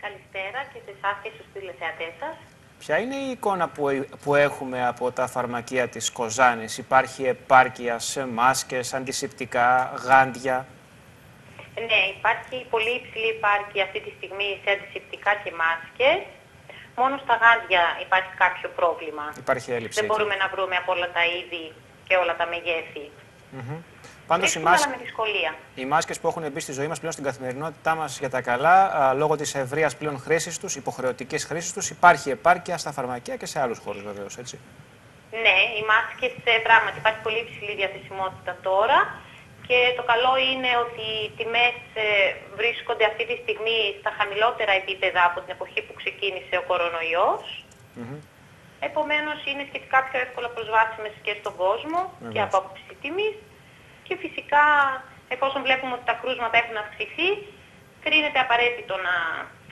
Καλησπέρα και σε εσάς και στους τηλεθεατές σας. Ποια είναι η εικόνα που, που έχουμε από τα φαρμακεία της Κοζάνης; Υπάρχει επάρκεια σε μάσκες, αντισηπτικά, γάντια; Ναι, υπάρχει πολύ υψηλή επάρκεια αυτή τη στιγμή σε αντισηπτικά και μάσκες. Μόνο στα γάντια υπάρχει κάποιο πρόβλημα. Υπάρχει έλλειψη. Δεν εκεί. μπορούμε να βρούμε από όλα τα είδη και όλα τα μεγέθη. Μμμ. Πάντως οι, Βρίσκουμε, μάσ... αλλά με δυσκολία. οι μάσκες που έχουν μπει στη ζωή μας πλέον στην καθημερινότητά μας για τα καλά, α, λόγω της ευρείας πλέον χρήσης τους, υποχρεωτικής χρήσης τους, υπάρχει επάρκεια στα φαρμακεία και σε άλλους χώρους βεβαίως, έτσι. Ναι, οι μάσκες ε, πράγματι υπάρχει πολύ υψηλή διαθεσιμότητα τώρα και το καλό είναι ότι οι τιμές ε, βρίσκονται αυτή τη στιγμή στα χαμηλότερα επίπεδα από την εποχή που ξεκίνησε ο κορονοϊός. Μμμ. Επομένως είναι σχετικά πιο εύκολα προσβάσιμες και στον κόσμο και Βεβαίως. από άποψη τιμής. Και φυσικά εφόσον βλέπουμε ότι τα κρούσματα έχουν αυξηθεί, κρίνεται απαραίτητο να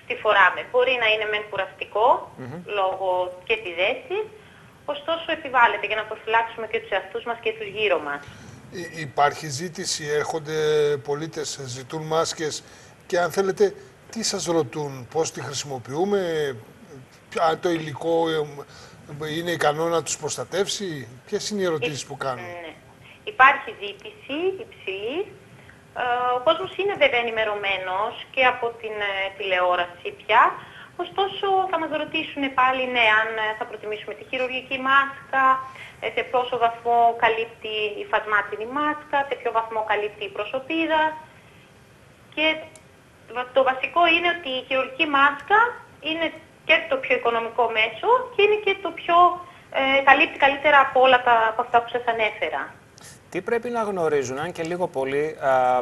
τη φοράμε. Μπορεί να είναι μεν κουραστικό Μμμ. λόγω και της ζέστη, ωστόσο επιβάλλεται για να προφυλάξουμε και τους εαυτούς μας και τους γύρω μας. Υ- Υπάρχει ζήτηση, έρχονται πολίτες, ζητούν μάσκες και αν θέλετε, τι σας ρωτούν, πώς τη χρησιμοποιούμε, ποια- αν το υλικό ε, είναι ικανό να τους προστατεύσει, ποιες είναι οι ερωτήσεις που κάνουν; Ναι. Υπάρχει ζήτηση υψηλή. Ε, ο κόσμος είναι βέβαια ενημερωμένος και από την ε, τηλεόραση πια. Ωστόσο θα μας ρωτήσουν πάλι ναι, αν ε, θα προτιμήσουμε τη χειρουργική μάσκα, ε, σε πόσο βαθμό καλύπτει η φασμάτινη μάσκα, σε ποιο βαθμό καλύπτει η προσωπίδα. Και βα- το βασικό είναι ότι η χειρουργική μάσκα είναι και το πιο οικονομικό μέσο και είναι και το πιο ε, καλύπτει καλύτερα από όλα τα, από αυτά που σας ανέφερα. Τι πρέπει να γνωρίζουν, αν και λίγο πολύ, α,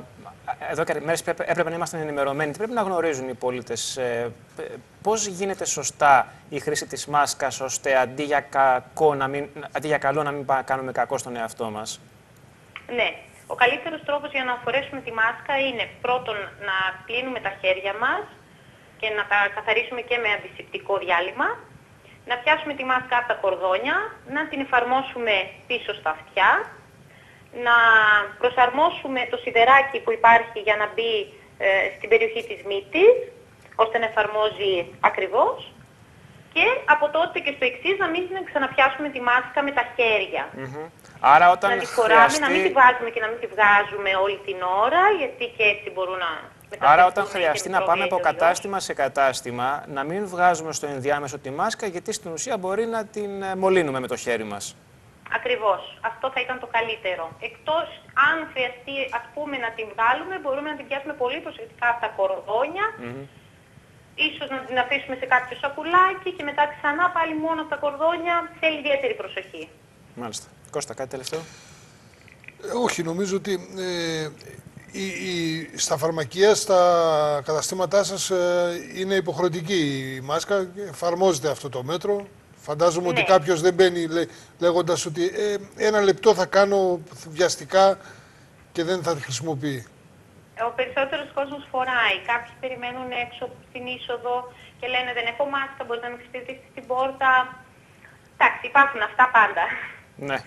εδώ και μέρες πρέπει, έπρεπε να είμαστε ενημερωμένοι, τι πρέπει να γνωρίζουν οι πολίτες, ε, ε, πώς γίνεται σωστά η χρήση της μάσκας, ώστε αντί για, κακό, να μην, αντί για καλό να μην πα- κάνουμε κακό στον εαυτό μας; Ναι. Ο καλύτερος τρόπος για να φορέσουμε τη μάσκα είναι πρώτον να κλείνουμε τα χέρια μας και να τα καθαρίσουμε και με αντισηπτικό διάλειμμα, να πιάσουμε τη μάσκα από τα κορδόνια, να την εφαρμόσουμε πίσω στα αυτιά, να προσαρμόσουμε το σιδεράκι που υπάρχει για να μπει ε, στην περιοχή της μύτης, ώστε να εφαρμόζει ακριβώς και από τότε και στο εξής να μην ξαναπιάσουμε τη μάσκα με τα χέρια. Μμμ. Άρα όταν Να τη φοράμε, να μην τη χρειαστεί, βάζουμε και να μην τη βγάζουμε όλη την ώρα, γιατί και έτσι μπορούν να μεταφερθούν άρα όταν και χρειαστεί να μικρόβια πάμε ή από ο ιός. κατάστημα σε κατάστημα, να μην βγάζουμε στο ενδιάμεσο τη μάσκα, γιατί στην ουσία μπορεί να την ε, μολύνουμε με το χέρι μας. Ακριβώς. Αυτό θα ήταν το καλύτερο. Εκτός αν χρειαστεί ας πούμε να την βγάλουμε, μπορούμε να την πιάσουμε πολύ προσεκτικά από τα κορδόνια, Μμμ. ίσως να την αφήσουμε σε κάποιο σακουλάκι και μετά ξανά πάλι μόνο από τα κορδόνια. Θέλει ιδιαίτερη προσοχή. Μάλιστα. Κώστα, κάτι τελευταίο; Ε, όχι, νομίζω ότι ε, η, η- στα φαρμακεία, στα καταστήματά σας ε, είναι υποχρεωτική η μάσκα, εφαρμόζεται αυτό το μέτρο. Φαντάζομαι ότι Ναι. κάποιος δεν μπαίνει λέ, λέγοντας ότι ε, ένα λεπτό θα κάνω βιαστικά και δεν θα τη χρησιμοποιεί. Ο περισσότερος κόσμος φοράει. Κάποιοι περιμένουν έξω στην είσοδο και λένε δεν έχω μάσκα, μπορεί να με εξυπηρετήσει στην πόρτα. Εντάξει, υπάρχουν αυτά πάντα. Ναι.